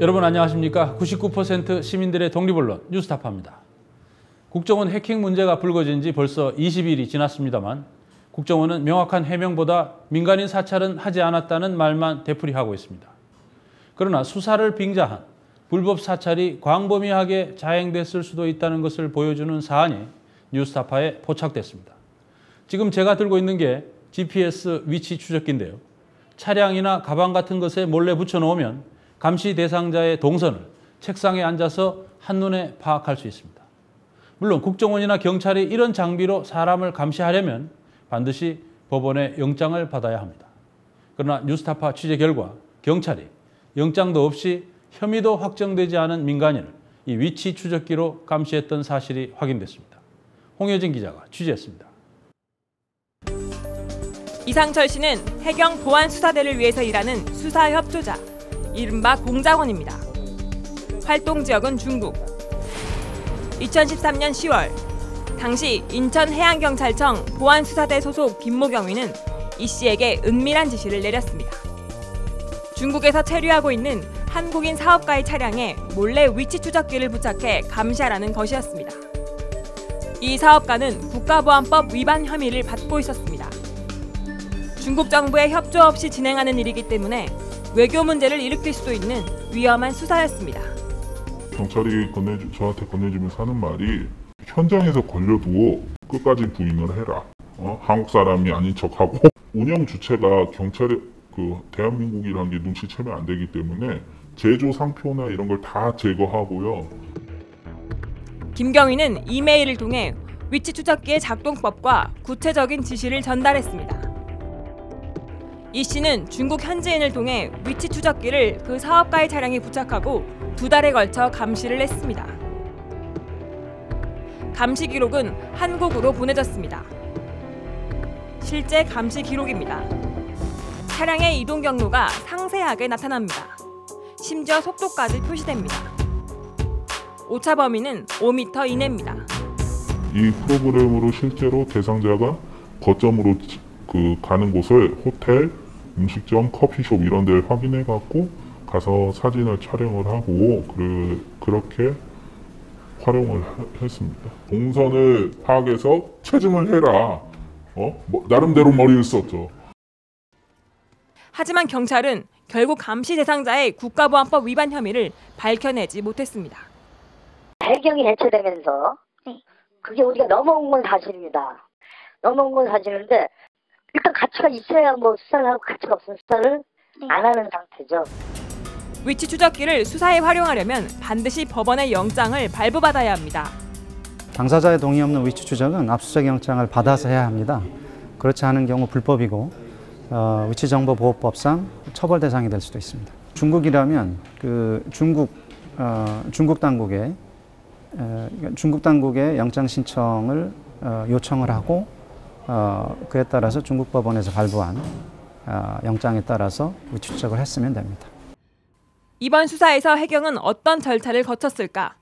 여러분 안녕하십니까? 99% 시민들의 독립언론 뉴스타파입니다. 국정원 해킹 문제가 불거진 지 벌써 20일이 지났습니다만 국정원은 명확한 해명보다 민간인 사찰은 하지 않았다는 말만 되풀이하고 있습니다. 그러나 수사를 빙자한 불법 사찰이 광범위하게 자행됐을 수도 있다는 것을 보여주는 사안이 뉴스타파에 포착됐습니다. 지금 제가 들고 있는 게 GPS 위치 추적기인데요. 차량이나 가방 같은 것에 몰래 붙여놓으면 감시 대상자의 동선을 책상에 앉아서 한눈에 파악할 수 있습니다. 물론 국정원이나 경찰이 이런 장비로 사람을 감시하려면 반드시 법원의 영장을 받아야 합니다. 그러나 뉴스타파 취재 결과 경찰이 영장도 없이 혐의도 확정되지 않은 민간인을 이 위치 추적기로 감시했던 사실이 확인됐습니다. 홍효진 기자가 취재했습니다. 이상철 씨는 해경 보안 수사대를 위해서 일하는 수사 협조자. 이른바 공작원입니다. 활동 지역은 중국. 2013년 10월 당시 인천해양경찰청 보안수사대 소속 김모 경위는 이 씨에게 은밀한 지시를 내렸습니다. 중국에서 체류하고 있는 한국인 사업가의 차량에 몰래 위치 추적기를 부착해 감시하라는 것이었습니다. 이 사업가는 국가보안법 위반 혐의를 받고 있었습니다. 중국 정부의 협조 없이 진행하는 일이기 때문에 외교 문제를 일으킬 수도 있는 위험한 수사였습니다. 경찰이 건네주, 저한테 건네주면서 하는 말이 현장에서 걸려도 끝까지 부인을 해라. 어? 한국 사람이 아닌 척하고 운영 주체가 경찰의 그 대한민국이라는 게 눈치채면 안 되기 때문에 제조 상표나 이런 걸 다 제거하고요. 김경희는 이메일을 통해 위치 추적기의 작동법과 구체적인 지시를 전달했습니다. 이 씨는 중국 현지인을 통해 위치 추적기를 그 사업가의 차량에 부착하고 두 달에 걸쳐 감시를 했습니다. 감시 기록은 한국으로 보내졌습니다. 실제 감시 기록입니다. 차량의 이동 경로가 상세하게 나타납니다. 심지어 속도까지 표시됩니다. 오차 범위는 5m 이내입니다. 이 프로그램으로 실제로 대상자가 거점으로 그 가는 곳을 호텔, 음식점, 커피숍 이런 데를 확인해 갖고 가서 사진을 촬영을 하고 그, 그렇게 활용을 했습니다. 동선을 파악해서 체증을 해라. 어? 뭐, 나름대로 머리를 썼죠. 하지만 경찰은 결국 감시 대상자의 국가보안법 위반 혐의를 밝혀내지 못했습니다. 해경이 해체되면서 그게 우리가 넘어온 건 사실입니다. 넘어온 건 사실인데 일단 가치가 있어야 뭐 수사를 하고 가치가 없으면 수사를 안 하는 상태죠. 위치 추적기를 수사에 활용하려면 반드시 법원의 영장을 발부받아야 합니다. 당사자의 동의 없는 위치 추적은 압수수색 영장을 받아서 해야 합니다. 그렇지 않은 경우 불법이고 어, 위치정보보호법상 처벌 대상이 될 수도 있습니다. 중국이라면 그 중국 어, 중국 당국에 어, 중국 당국의 영장 신청을 어, 요청을 하고 어, 그에 따라서 중국 법원에서 발부한 어, 영장에 따라서 추적을 했으면 됩니다. 이번 수사에서 해경은 어떤 절차를 거쳤을까?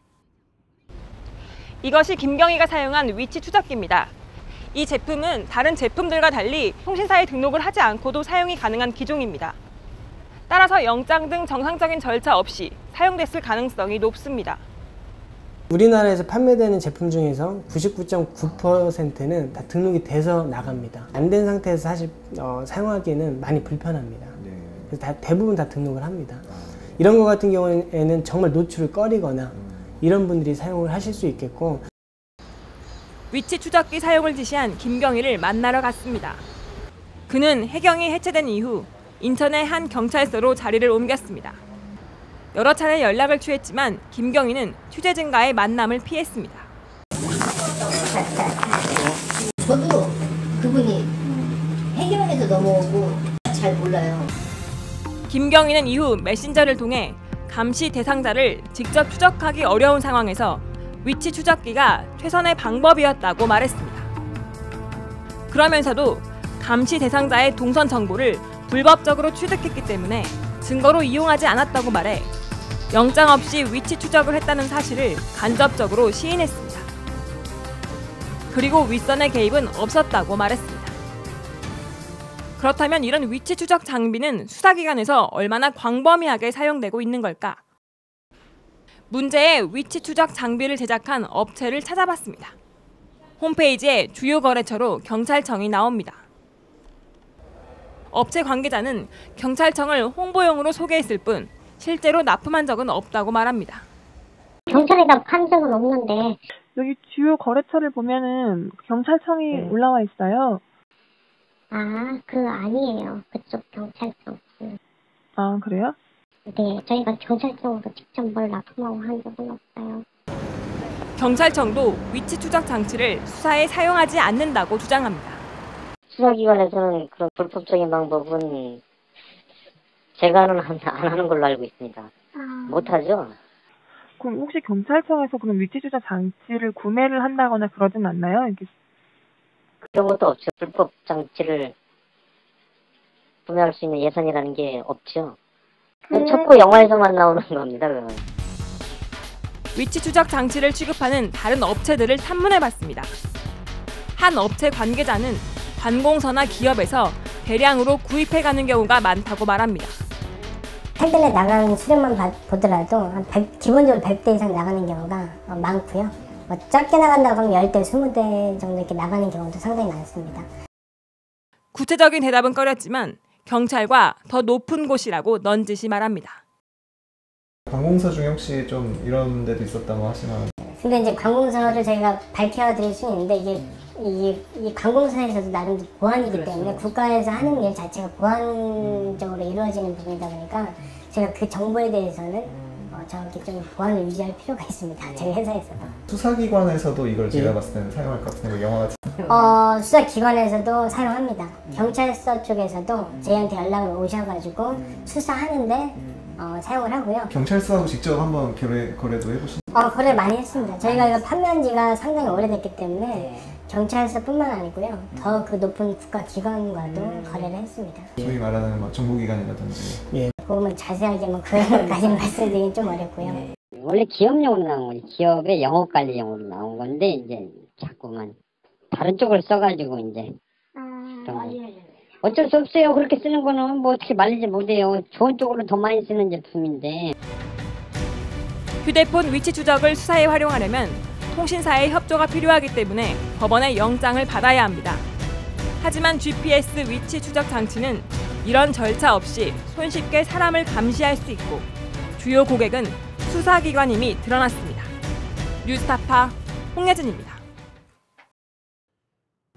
이것이 김경희가 사용한 위치 추적기입니다. 이 제품은 다른 제품들과 달리 통신사에 등록을 하지 않고도 사용이 가능한 기종입니다. 따라서 영장 등 정상적인 절차 없이 사용됐을 가능성이 높습니다. 우리나라에서 판매되는 제품 중에서 99.9%는 다 등록이 돼서 나갑니다. 안 된 상태에서 사실 어, 사용하기에는 많이 불편합니다. 네. 그래서 다, 대부분 다 등록을 합니다. 아, 네. 이런 것 같은 경우에는 정말 노출을 꺼리거나 음. 이런 분들이 사용을 하실 수 있겠고 위치 추적기 사용을 지시한 김경희를 만나러 갔습니다. 그는 해경이 해체된 이후 인천의 한 경찰서로 자리를 옮겼습니다. 여러 차례 연락을 취했지만 김경희는 취재진과의 만남을 피했습니다. 저도 그분이 해경에서 넘어오고 잘 몰라요. 김경희는 이후 메신저를 통해 감시 대상자를 직접 추적하기 어려운 상황에서 위치 추적기가 최선의 방법이었다고 말했습니다. 그러면서도 감시 대상자의 동선 정보를 불법적으로 취득했기 때문에 증거로 이용하지 않았다고 말해 영장 없이 위치 추적을 했다는 사실을 간접적으로 시인했습니다. 그리고 윗선의 개입은 없었다고 말했습니다. 그렇다면 이런 위치 추적 장비는 수사기관에서 얼마나 광범위하게 사용되고 있는 걸까? 문제의 위치 추적 장비를 제작한 업체를 찾아봤습니다. 홈페이지에 주요 거래처로 경찰청이 나옵니다. 업체 관계자는 경찰청을 홍보용으로 소개했을 뿐 실제로 납품한 적은 없다고 말합니다. 경찰에다 판 적은 없는데 여기 주요 거래처를 보면은 경찰청이 네. 올라와 있어요. 아, 그 아니에요. 그쪽 경찰청. 음, 아, 그래요? 네, 저희가 경찰청으로 직접 뭘 납품하고 한 적은 없어요. 경찰청도 위치 추적 장치를 수사에 사용하지 않는다고 주장합니다. 수사기관에서는 그런 불법적인 방법은 제가는 안, 안 하는 걸로 알고 있습니다. 아, 못하죠? 그럼 혹시 경찰청에서 그럼 위치 추적 장치를 구매를 한다거나 그러진 않나요? 이게 그런 것도 없죠. 불법 장치를 구매할 수 있는 예산이라는 게 없죠. 그- 첩보 영화에서만 나오는 겁니다. 그건. 위치 추적 장치를 취급하는 다른 업체들을 탐문해 봤습니다. 한 업체 관계자는 관공서나 기업에서 대량으로 구입해 가는 경우가 많다고 말합니다. 인터넷 나가는 수령만 봐- 보더라도 한 100, 기본적으로 100대 이상 나가는 경우가 어, 많고요. 뭐 적게 나간다고 하면 10대, 20대 정도 이렇게 나가는 경우도 상당히 많습니다. 구체적인 대답은 꺼렸지만 경찰과 더 높은 곳이라고 넌지시 말합니다. 관공서 중에 혹시 좀 이런 데도 있었다고 하시면 근데 이제 관공서를 저희가 밝혀드릴 수는 있는데 이게 이, 이 관공서에서도 나름 보안이기 때문에 국가에서 하는 일 자체가 보안적으로 이루어지는 부분이다 보니까 제가 그 정보에 대해서는 어, 정확히 좀 보안을 유지할 필요가 있습니다. 저희 회사에서도. 수사기관에서도 이걸 제가 예. 봤을 때는 사용할 것 같은데 뭐 영화 같은 어, 수사기관에서도 사용합니다. 경찰서 쪽에서도 저희한테 연락을 오셔가지고 수사하는데 어, 사용을 하고요. 경찰서하고 직접 한번 거래, 거래도 해보신 어, 거래 많이 했습니다. 저희가 이거 판매한 지가 상당히 오래됐기 때문에 경찰서뿐만 아니고요. 더 그 높은 국가기관과도 거래를 했습니다. 소위 말하는 뭐 정보기관이라든지 그거면 자세하게 뭐 그런 것까지는 말씀드리긴 좀 어렵고요. 원래 기업용으로 나온 거지. 기업의 영업관리용으로 나온 건데, 이제 자꾸만 다른 쪽을 써가지고, 이제. 그런 거. 어쩔 수 없어요. 그렇게 쓰는 거는 뭐 어떻게 말리지 못해요. 좋은 쪽으로 더 많이 쓰는 제품인데. 휴대폰 위치 추적을 수사에 활용하려면 통신사의 협조가 필요하기 때문에 법원의 영장을 받아야 합니다. 하지만 GPS 위치 추적 장치는 이런 절차 없이 손쉽게 사람을 감시할 수 있고 주요 고객은 수사기관임이 드러났습니다. 뉴스타파 홍예진입니다.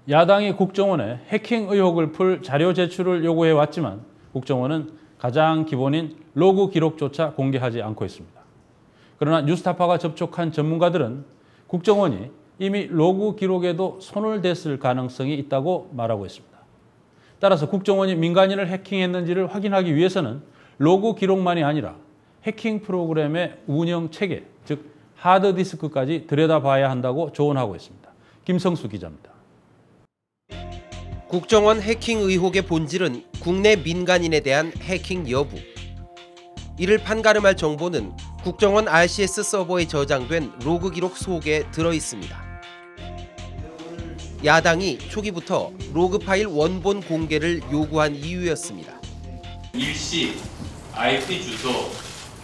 야당이 국정원에 해킹 의혹을 풀 자료 제출을 요구해 왔지만 국정원은 가장 기본인 로그 기록조차 공개하지 않고 있습니다. 그러나 뉴스타파가 접촉한 전문가들은 국정원이 이미 로그 기록에도 손을 댔을 가능성이 있다고 말하고 있습니다. 따라서 국정원이 민간인을 해킹했는지를 확인하기 위해서는 로그 기록만이 아니라 해킹 프로그램의 운영 체계, 즉 하드디스크까지 들여다봐야 한다고 조언하고 있습니다. 김성수 기자입니다. 국정원 해킹 의혹의 본질은 국내 민간인에 대한 해킹 여부. 이를 판가름할 정보는 국정원 RCS 서버에 저장된 로그 기록 속에 들어 있습니다. 야당이 초기부터 로그 파일 원본 공개를 요구한 이유였습니다. 일시, IP 주소,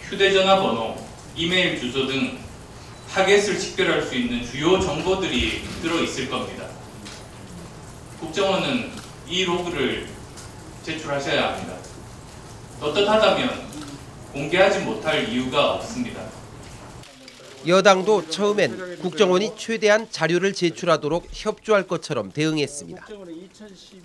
휴대전화 번호, 이메일 주소 등 타겟을 식별할 수 있는 주요 정보들이 들어 있을 겁니다. 국정원은 이 로그를 제출하셔야 합니다. 떳떳하다면 공개하지 못할 이유가 없습니다. 여당도 처음엔 국정원이 최대한 자료를 제출하도록 협조할 것처럼 대응했습니다.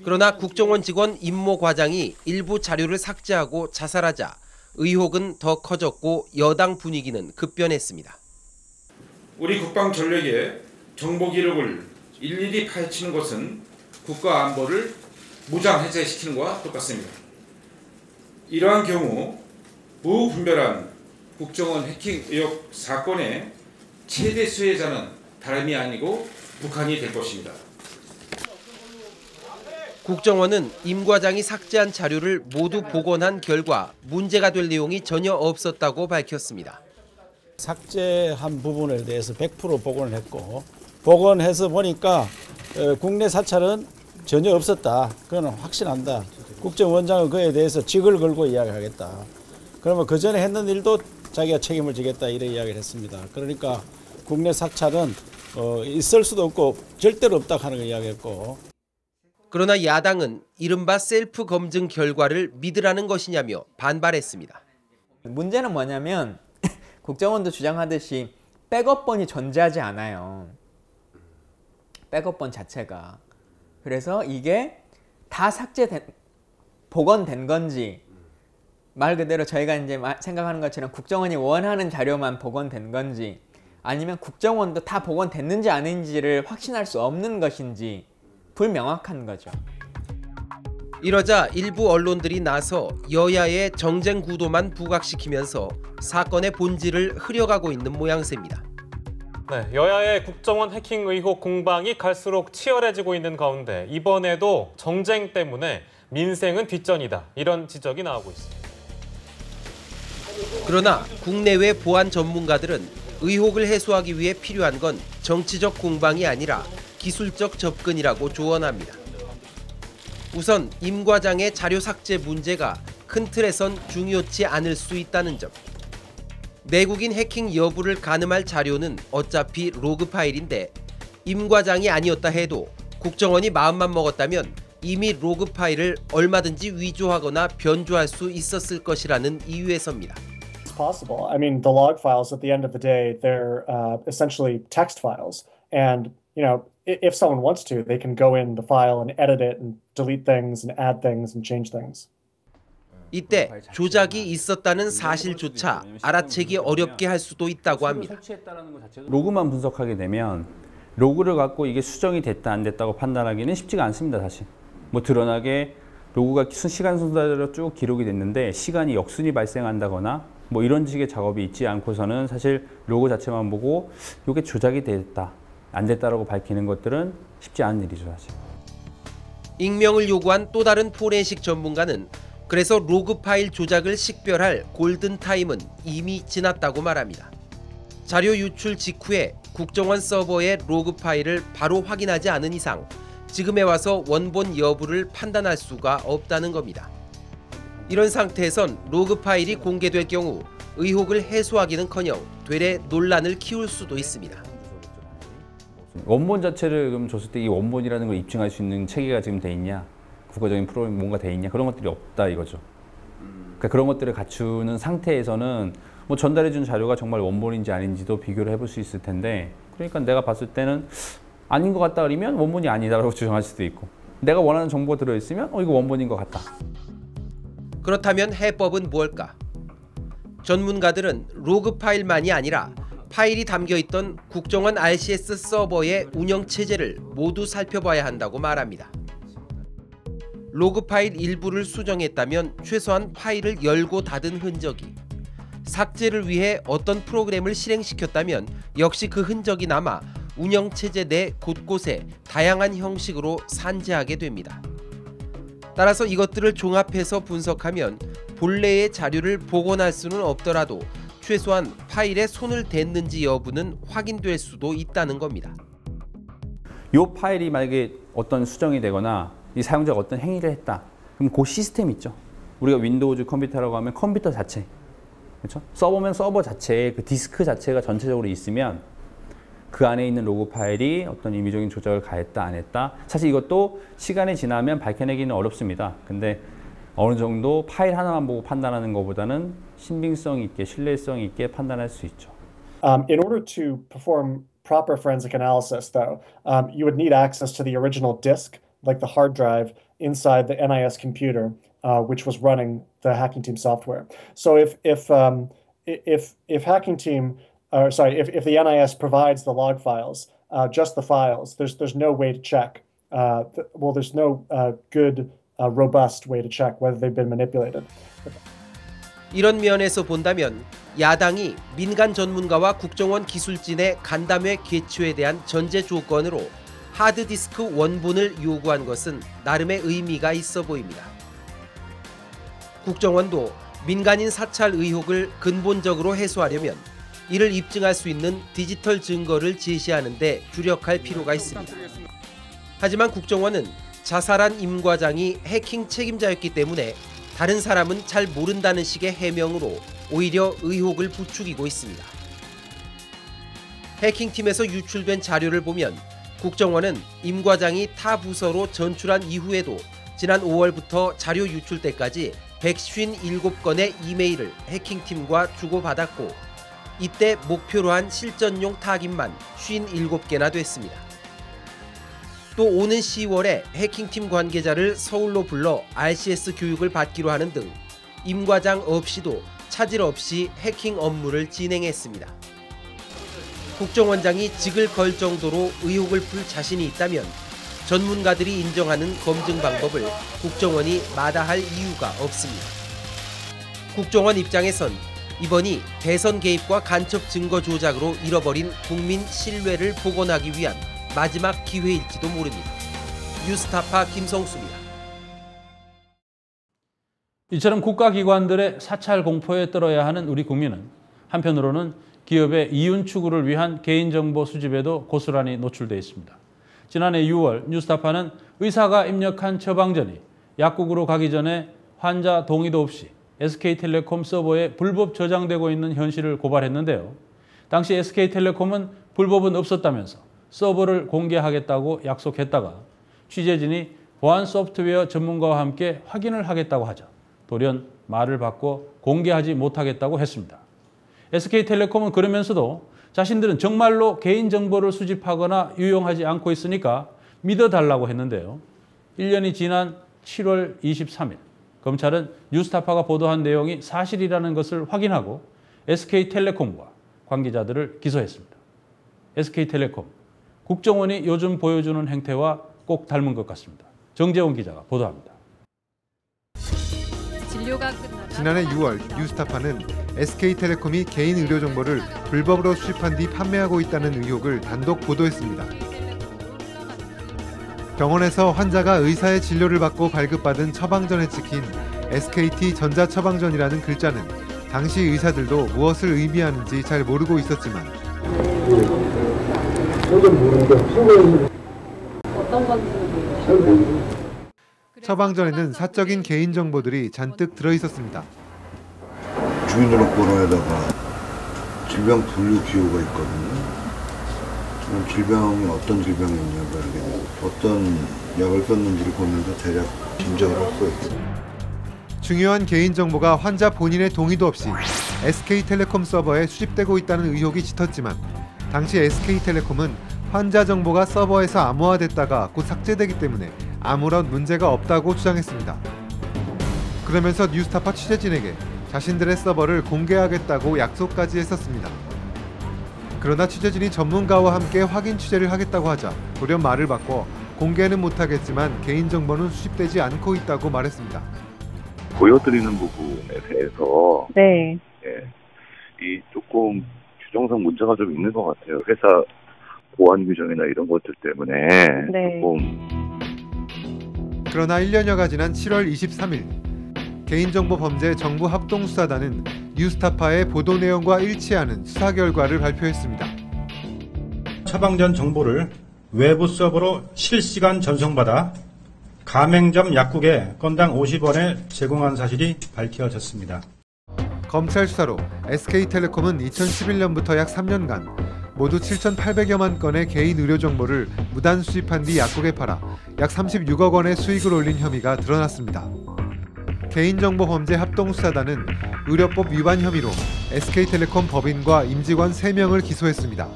그러나 국정원 직원 임모 과장이 일부 자료를 삭제하고 자살하자 의혹은 더 커졌고 여당 분위기는 급변했습니다. 우리 국방 전력의 정보 기록을 일일이 파헤치는 것은 국가 안보를 무장 해제시키는 것과 똑같습니다. 이러한 경우 무분별한 국정원 해킹 의혹 사건의 최대 수혜자는 다름이 아니고 북한이 될 것입니다. 국정원은 임 과장이 삭제한 자료를 모두 복원한 결과 문제가 될 내용이 전혀 없었다고 밝혔습니다. 삭제한 부분에 대해서 100% 복원을 했고 복원해서 보니까 어, 국내 사찰은 전혀 없었다. 그건 확신한다. 국정원장은 그에 대해서 직을 걸고 이야기하겠다. 그러면 그 전에 했는 일도 자기가 책임을 지겠다 이런 이야기를 했습니다. 그러니까 국내 사찰은 어, 있을 수도 없고 절대로 없다 하는 걸 이야기했고 그러나 야당은 이른바 셀프 검증 결과를 믿으라는 것이냐며 반발했습니다. 문제는 뭐냐면 국정원도 주장하듯이 백업번이 존재하지 않아요. 백업번 자체가. 그래서 이게 다 삭제된 복원된 건지 말 그대로 저희가 이제 생각하는 것처럼 국정원이 원하는 자료만 복원된 건지 아니면 국정원도 다 복원됐는지 아닌지를 확신할 수 없는 것인지 불명확한 거죠. 이러자 일부 언론들이 나서 여야의 정쟁 구도만 부각시키면서 사건의 본질을 흐려가고 있는 모양새입니다. 네, 여야의 국정원 해킹 의혹 공방이 갈수록 치열해지고 있는 가운데 이번에도 정쟁 때문에 민생은 뒷전이다 이런 지적이 나오고 있습니다. 그러나 국내외 보안 전문가들은 의혹을 해소하기 위해 필요한 건 정치적 공방이 아니라 기술적 접근이라고 조언합니다. 우선 임 과장의 자료 삭제 문제가 큰 틀에선 중요치 않을 수 있다는 점. 내국인 해킹 여부를 가늠할 자료는 어차피 로그 파일인데 임 과장이 아니었다 해도 국정원이 마음만 먹었다면 이미 로그 파일을 얼마든지 위조하거나 변조할 수 있었을 것이라는 이유에서입니다. It's possible. I mean, the log files at the end of the day, they're uh, essentially text files. And, you know, if someone wants to, they can go in the file and edit it and delete things and add things and change things. 이때 조작이 있었다는 사실조차 알아채기 어렵게 할 수도 있다고 합니다. 로그만 분석하게 되면 로그를 갖고 이게 수정이 됐다 안 됐다고 판단하기는 쉽지가 않습니다 사실. 뭐 드러나게 로그가 시간 순서대로 쭉 기록이 됐는데 시간이 역순이 발생한다거나 뭐 이런 식의 작업이 있지 않고서는 사실 로고 자체만 보고 이게 조작이 됐다 안 됐다라고 밝히는 것들은 쉽지 않은 일이죠 사실. 익명을 요구한 또 다른 포렌식 전문가는 그래서 로그 파일 조작을 식별할 골든 타임은 이미 지났다고 말합니다. 자료 유출 직후에 국정원 서버의 로그 파일을 바로 확인하지 않은 이상 지금에 와서 원본 여부를 판단할 수가 없다는 겁니다. 이런 상태에선 로그 파일이 공개될 경우 의혹을 해소하기는커녕 되레 논란을 키울 수도 있습니다. 원본 자체를 그럼 줬을 때 이 원본이라는 걸 입증할 수 있는 체계가 지금 돼 있냐, 국가적인 프로그램이 뭔가 돼 있냐 그런 것들이 없다 이거죠. 그러니까 그런 것들을 갖추는 상태에서는 뭐 전달해준 자료가 정말 원본인지 아닌지도 비교를 해볼 수 있을 텐데 그러니까 내가 봤을 때는 아닌 것 같다 그러면 원본이 아니다라고 주장할 수도 있고 내가 원하는 정보가 들어있으면 어 이거 원본인 것 같다. 그렇다면 해법은 무엇일까? 전문가들은 로그 파일만이 아니라 파일이 담겨있던 국정원 RCS 서버의 운영 체제를 모두 살펴봐야 한다고 말합니다. 로그 파일 일부를 수정했다면 최소한 파일을 열고 닫은 흔적이 삭제를 위해 어떤 프로그램을 실행시켰다면 역시 그 흔적이 남아 운영 체제 내 곳곳에 다양한 형식으로 산재하게 됩니다. 따라서 이것들을 종합해서 분석하면 본래의 자료를 복원할 수는 없더라도 최소한 파일에 손을 댔는지 여부는 확인될 수도 있다는 겁니다. 이 파일이 만약에 어떤 수정이 되거나 이 사용자가 어떤 행위를 했다. 그럼 그 시스템 있죠. 우리가 Windows 컴퓨터라고 하면 컴퓨터 자체. 그렇죠? 서버면 서버 자체에 그 디스크 자체가 전체적으로 있으면 그 안에 있는 로그 파일이 어떤 임의적인 조작을 가했다 안 했다 사실 이것도 시간이 지나면 밝혀내기는 어렵습니다 근데 어느 정도 파일 하나만 보고 판단하는 것보다는 신빙성 있게 신뢰성 있게 판단할 수 있죠. Um, in order to perform proper forensic analysis, though, um, you would need access to the original disk, like the hard drive, inside the NIS computer, uh, which was running the hacking team software. So if if um, if if hacking team or sorry, if, if the NIS provides the log files, uh, just the files, there's there's no way to check. Uh, th- well, there's no uh, good, robust way to check whether they've been manipulated. 이런 면에서 본다면 야당이 민간 전문가와 국정원 기술진의 간담회 개최에 대한 전제 조건으로 하드디스크 원본을 요구한 것은 나름의 의미가 있어 보입니다. 국정원도 민간인 사찰 의혹을 근본적으로 해소하려면 이를 입증할 수 있는 디지털 증거를 제시하는 데 주력할 필요가 있습니다. 하지만 국정원은 자살한 임 과장이 해킹 책임자였기 때문에 다른 사람은 잘 모른다는 식의 해명으로 오히려 의혹을 부추기고 있습니다. 해킹팀에서 유출된 자료를 보면 국정원은 임 과장이 타 부서로 전출한 이후에도 지난 5월부터 자료 유출 때까지 157건의 이메일을 해킹팀과 주고받았고 이때 목표로 한 실전용 타깃만 57개나 됐습니다. 또 오는 10월에 해킹팀 관계자를 서울로 불러 RCS 교육을 받기로 하는 등 임 과장 없이도 차질 없이 해킹 업무를 진행했습니다. 국정원장이 직을 걸 정도로 의혹을 풀 자신이 있다면 전문가들이 인정하는 검증 방법을 국정원이 마다할 이유가 없습니다. 국정원 입장에선 이번이 대선 개입과 간첩 증거 조작으로 잃어버린 국민 신뢰를 복원하기 위한 마지막 기회일지도 모릅니다. 뉴스타파 김성수입니다. 이처럼 국가기관들의 사찰 공포에 떨어야 하는 우리 국민은 한편으로는 기업의 이윤 추구를 위한 개인정보 수집에도 고스란히 노출돼 있습니다. 지난해 6월 뉴스타파는 의사가 입력한 처방전이 약국으로 가기 전에 환자 동의도 없이 SK텔레콤 서버에 불법 저장되고 있는 현실을 고발했는데요. 당시 SK텔레콤은 불법은 없었다면서 서버를 공개하겠다고 약속했다가 취재진이 보안 소프트웨어 전문가와 함께 확인을 하겠다고 하자 돌연 말을 바꿔 공개하지 못하겠다고 했습니다. SK텔레콤은 그러면서도 자신들은 정말로 개인정보를 수집하거나 유용하지 않고 있으니까 믿어달라고 했는데요. 1년이 지난 7월 23일 검찰은 뉴스타파가 보도한 내용이 사실이라는 것을 확인하고 SK텔레콤과 관계자들을 기소했습니다. SK텔레콤, 국정원이 요즘 보여주는 행태와 꼭 닮은 것 같습니다. 정재원 기자가 보도합니다. 지난해 6월 뉴스타파는 SK텔레콤이 개인 의료 정보를 불법으로 수집한 뒤 판매하고 있다는 의혹을 단독 보도했습니다. 병원에서 환자가 의사의 진료를 받고 발급받은 처방전에 찍힌 SKT 전자처방전이라는 글자는 당시 의사들도 무엇을 의미하는지 잘 모르고 있었지만 처방전에는 사적인 개인 정보들이 잔뜩 들어 있었습니다. 주민등록번호에다가 질병 분류 기호가 있거든요. 질병이 어떤 되고 어떤 약을 썼는지를 보면서 대략 짐작을 할 수 있어요. 중요한 개인 정보가 환자 본인의 동의도 없이 SK텔레콤 서버에 수집되고 있다는 의혹이 짙었지만 당시 SK텔레콤은 환자 정보가 서버에서 암호화됐다가 곧 삭제되기 때문에 아무런 문제가 없다고 주장했습니다. 그러면서 뉴스타파 취재진에게 자신들의 서버를 공개하겠다고 약속까지 했었습니다. 그러나 취재진이 전문가와 함께 확인 취재를 하겠다고 하자 돌연 말을 바꿔 공개는 못하겠지만 개인정보는 수집되지 않고 있다고 말했습니다. 보여드리는 부분에 대해서 네. 예, 이 조금 규정상 문제가 좀 있는 것 같아요. 회사 보안 규정이나 이런 것들 때문에 네. 조금 그러나 1년여가 지난 7월 23일 개인정보 범죄 정부 합동수사단은 뉴스타파의 보도 내용과 일치하는 수사 결과를 발표했습니다. 처방전 정보를 외부 서버로 실시간 전송받아 가맹점 약국에 건당 50원에 제공한 사실이 밝혀졌습니다. 검찰 수사로 SK텔레콤은 2011년부터 약 3년간 모두 7,800여만 건의 개인 의료 정보를 무단 수집한 뒤 약국에 팔아 약 36억 원의 수익을 올린 혐의가 드러났습니다. 개인정보 범죄 합동수사단은 의료법 위반 혐의로 SK텔레콤 법인과 임직원 3명을 기소했습니다.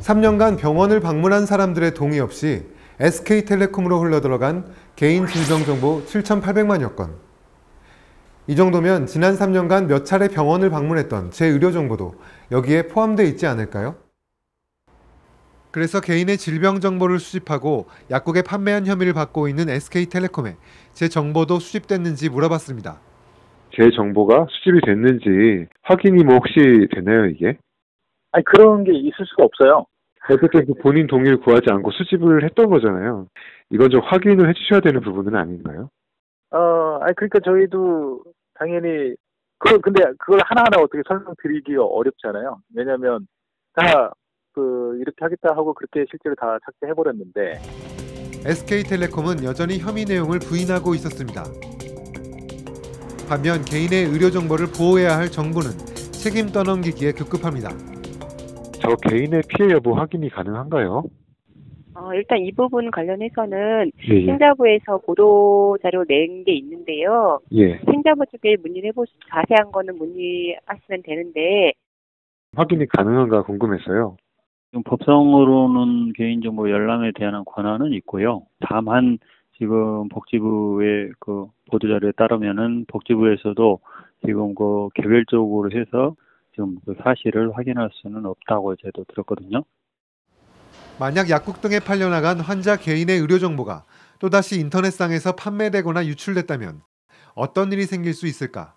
3년간 병원을 방문한 사람들의 동의 없이 SK텔레콤으로 흘러들어간 개인 질병 정보 7,800만여 건. 이 정도면 지난 3년간 몇 차례 병원을 방문했던 제 의료 정보도 여기에 포함되어 있지 않을까요? 그래서 개인의 질병 정보를 수집하고 약국에 판매한 혐의를 받고 있는 SK텔레콤에 제 정보도 수집됐는지 물어봤습니다. 제 정보가 수집이 됐는지 확인이 뭐 혹시 되나요 이게? 아니 그런 게 있을 수가 없어요. 어쨌든 그 본인 동의를 구하지 않고 수집을 했던 거잖아요. 이건 좀 확인을 해주셔야 되는 부분은 아닌가요? 어, 아니 그러니까 저희도 당연히 그 근데 그걸 하나하나 어떻게 설명드리기가 어렵잖아요. 왜냐하면 다 그 이렇게 하겠다 하고 그렇게 실제로 다 삭제해 버렸는데 SK텔레콤은 여전히 혐의 내용을 부인하고 있었습니다. 반면 개인의 의료 정보를 보호해야 할 정부는 책임 떠넘기기에 급급합니다. 저 개인의 피해 여부 확인이 가능한가요? 어, 일단 이 부분 관련해서는 예, 예. 행자부에서 보도 자료 낸 게 있는데요. 예. 행자부 쪽에 문의를 해보시 자세한 거는 문의하시면 되는데 확인이 가능한가 궁금했어요. 지금 법상으로는 개인정보 열람에 대한 권한은 있고요. 다만 지금 복지부의 그 보도자료에 따르면은 복지부에서도 지금 그 개별적으로 해서 지금 그 사실을 확인할 수는 없다고 저도 들었거든요. 만약 약국 등에 팔려나간 환자 개인의 의료 정보가 또다시 인터넷상에서 판매되거나 유출됐다면 어떤 일이 생길 수 있을까?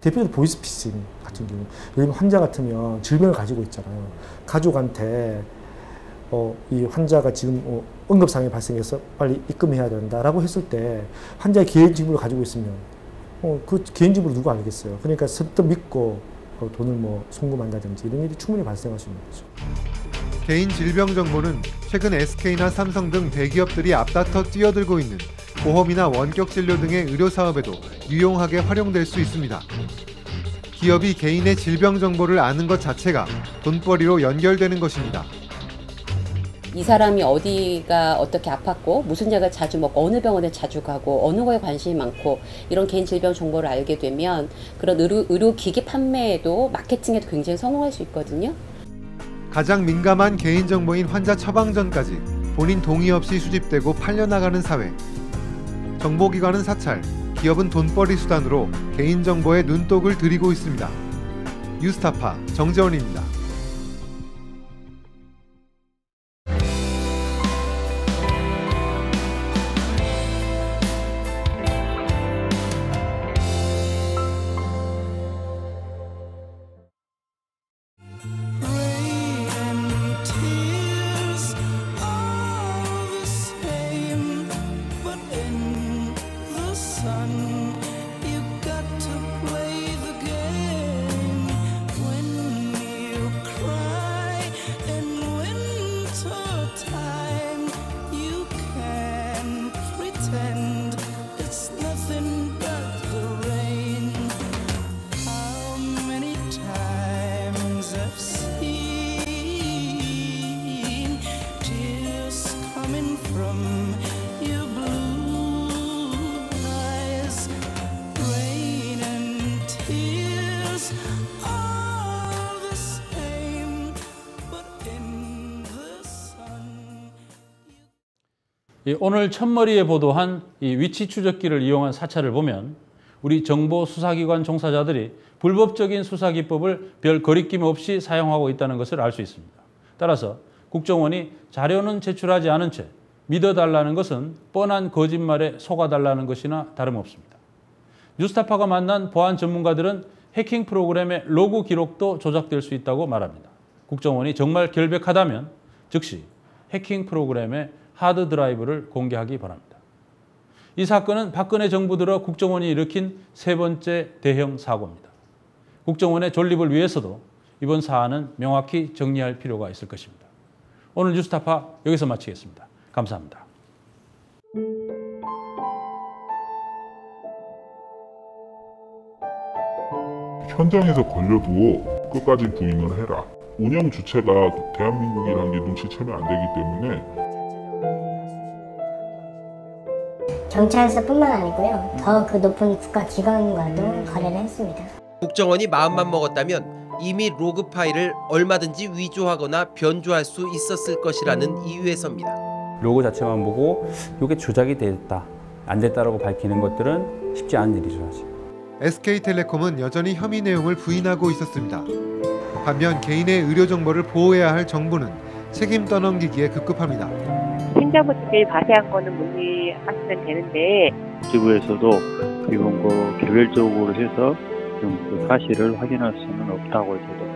대표적으로 보이스피싱 같은 경우 예를 환자 같으면 질병을 가지고 있잖아요. 가족한테 어, 이 환자가 지금 어, 응급상황이 발생해서 빨리 입금해야 된다라고 했을 때 환자의 개인정보를 가지고 있으면 어, 그 개인정보를 누가 알겠어요. 그러니까 선뜻 믿고 어, 돈을 뭐 송금한다든지 이런 일이 충분히 발생할 수 있는 거죠. 개인 질병 정보는 최근 SK나 삼성 등 대기업들이 앞다퉈 뛰어들고 있는 보험이나 원격 진료 등의 의료 사업에도 유용하게 활용될 수 있습니다. 기업이 개인의 질병 정보를 아는 것 자체가 돈벌이로 연결되는 것입니다. 이 사람이 어디가 어떻게 아팠고 무슨 약을 자주 먹고 어느 병원에 자주 가고 어느 거에 관심이 많고 이런 개인 질병 정보를 알게 되면 그런 의료, 의료 기기 판매에도 마케팅에도 굉장히 성공할 수 있거든요. 가장 민감한 개인 정보인 환자 처방 전까지 본인 동의 없이 수집되고 팔려나가는 사회. 정보기관은 사찰, 기업은 돈벌이 수단으로 개인정보에 눈독을 들이고 있습니다. 뉴스타파 정재원입니다. 오늘 첫머리에 보도한 이 위치 추적기를 이용한 사찰을 보면 우리 정보 수사기관 종사자들이 불법적인 수사 기법을 별 거리낌 없이 사용하고 있다는 것을 알 수 있습니다. 따라서 국정원이 자료는 제출하지 않은 채 믿어달라는 것은 뻔한 거짓말에 속아달라는 것이나 다름없습니다. 뉴스타파가 만난 보안 전문가들은 해킹 프로그램의 로그 기록도 조작될 수 있다고 말합니다. 국정원이 정말 결백하다면 즉시 해킹 프로그램의 하드 드라이브를 공개하기 바랍니다. 이 사건은 박근혜 정부 들어 국정원이 일으킨 세 번째 대형 사고입니다. 국정원의 존립을 위해서도 이번 사안은 명확히 정리할 필요가 있을 것입니다. 오늘 뉴스타파 여기서 마치겠습니다. 감사합니다. 현장에서 걸려도 끝까지 부인을 해라. 운영 주체가 대한민국이라는 게 눈치채면 안 되기 때문에 경찰서뿐만 아니고요. 더 그 높은 국가 기관과도 거래를 했습니다. 국정원이 마음만 먹었다면 이미 로그 파일을 얼마든지 위조하거나 변조할 수 있었을 것이라는 이유에서입니다. 로고 자체만 보고 이게 조작이 됐다, 안 됐다라고 밝히는 것들은 쉽지 않은 일이죠. 사실. SK텔레콤은 여전히 혐의 내용을 부인하고 있었습니다. 반면 개인의 의료 정보를 보호해야 할 정부는 책임 떠넘기기에 급급합니다. 행자부 쪽에 자세한 거는 문의 하시면 되는데 복지부에서도 지금 그 개별적으로 해서 지금 그 사실을 확인할 수는 없다고 저도